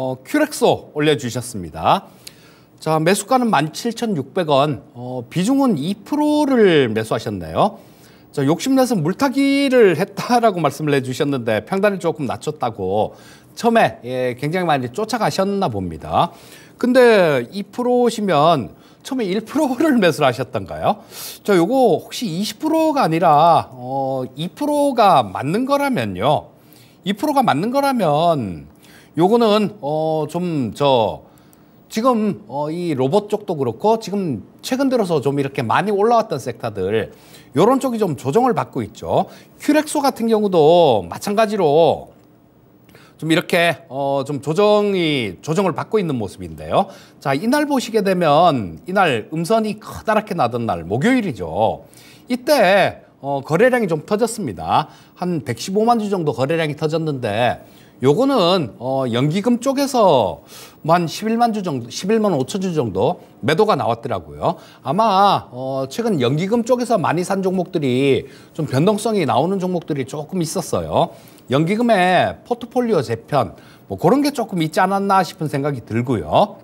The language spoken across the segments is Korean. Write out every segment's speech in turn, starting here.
어, 큐렉소 올려주셨습니다. 자, 매수가는 17,600원, 어, 비중은 2%를 매수하셨네요. 자, 욕심내서 물타기를 했다라고 말씀을 해주셨는데 평단을 조금 낮췄다고 처음에 예, 굉장히 많이 쫓아가셨나 봅니다. 근데 2%시면 처음에 1%를 매수를 하셨던가요? 자, 요거 혹시 20%가 아니라 어, 2%가 맞는 거라면요. 2%가 맞는 거라면 요거는 어, 좀 저 지금 어, 이 로봇 쪽도 그렇고 지금 최근 들어서 좀 이렇게 많이 올라왔던 섹터들 요런 쪽이 좀 조정을 받고 있죠. 큐렉소 같은 경우도 마찬가지로 좀 이렇게 어 좀 조정이 조정을 받고 있는 모습인데요. 자 이날 보시게 되면 이날 음선이 커다랗게 나던 날 목요일이죠. 이때 어 거래량이 좀 터졌습니다. 한 115만 주 정도 거래량이 터졌는데 요거는 어 연기금 쪽에서 뭐한 11만 주 정도, 11만 5천 주 정도 매도가 나왔더라고요. 아마 어 최근 연기금 쪽에서 많이 산 종목들이 좀 변동성이 나오는 종목들이 조금 있었어요. 연기금의 포트폴리오 재편 뭐 그런 게 조금 있지 않았나 싶은 생각이 들고요.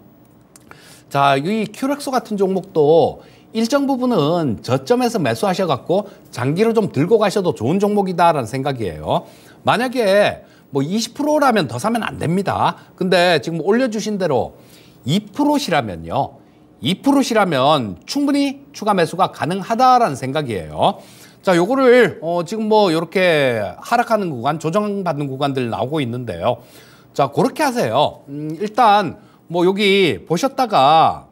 자, 이 큐렉소 같은 종목도 일정 부분은 저점에서 매수하셔갖고 장기로 좀 들고 가셔도 좋은 종목이다라는 생각이에요. 만약에 뭐 20%라면 더 사면 안 됩니다. 근데 지금 올려주신 대로 2%시라면요. 2%시라면 충분히 추가 매수가 가능하다라는 생각이에요. 자, 요거를 어, 지금 뭐 이렇게 하락하는 구간, 조정받는 구간들 나오고 있는데요. 자, 그렇게 하세요. 음, 일단 뭐 여기 보셨다가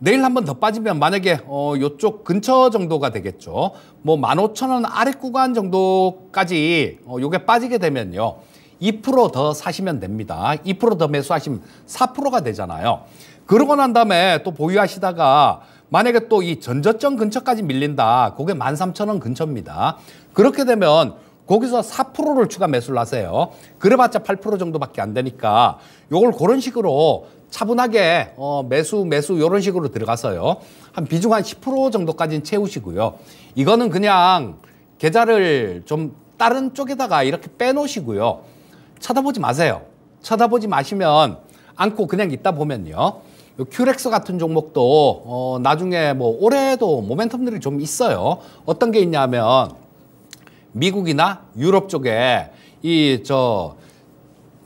내일 한 번 더 빠지면 만약에 어 요쪽 근처 정도가 되겠죠. 뭐 15,000원 아래 구간 정도까지 어 요게 빠지게 되면요. 2%더 사시면 됩니다. 2%더 매수하시면 4%가 되잖아요. 그러고 난 다음에 또 보유하시다가 만약에 또 이 전저점 근처까지 밀린다. 그게 13,000원 근처입니다. 그렇게 되면 거기서 4%를 추가 매수를 하세요. 그래봤자 8% 정도밖에 안 되니까 요걸 그런 식으로 차분하게 어, 매수 매수 이런 식으로 들어가서요. 한 비중 한 10% 정도까지는 채우시고요. 이거는 그냥 계좌를 좀 다른 쪽에다가 이렇게 빼놓으시고요. 쳐다보지 마세요. 쳐다보지 마시면 안고 그냥 있다 보면요. 요 큐렉스 같은 종목도 어, 나중에 뭐 올해도 모멘텀들이 좀 있어요. 어떤 게 있냐면 미국이나 유럽 쪽에 이 저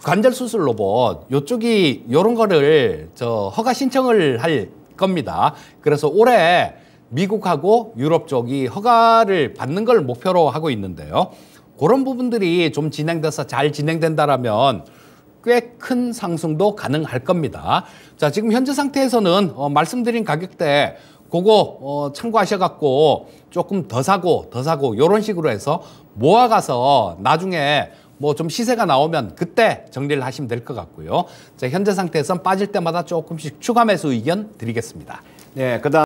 관절 수술 로봇 요쪽이 요런 거를 저 허가 신청을 할 겁니다. 그래서 올해 미국하고 유럽 쪽이 허가를 받는 걸 목표로 하고 있는데요. 그런 부분들이 좀 진행돼서 잘 진행된다라면 꽤 큰 상승도 가능할 겁니다. 자, 지금 현재 상태에서는 어, 말씀드린 가격대 그거 어, 참고하셔갖고 조금 더 사고 더 사고 이런 식으로 해서 모아가서 나중에 뭐 좀 시세가 나오면 그때 정리를 하시면 될 것 같고요. 자, 현재 상태에선 빠질 때마다 조금씩 추가 매수 의견 드리겠습니다. 네, 그다음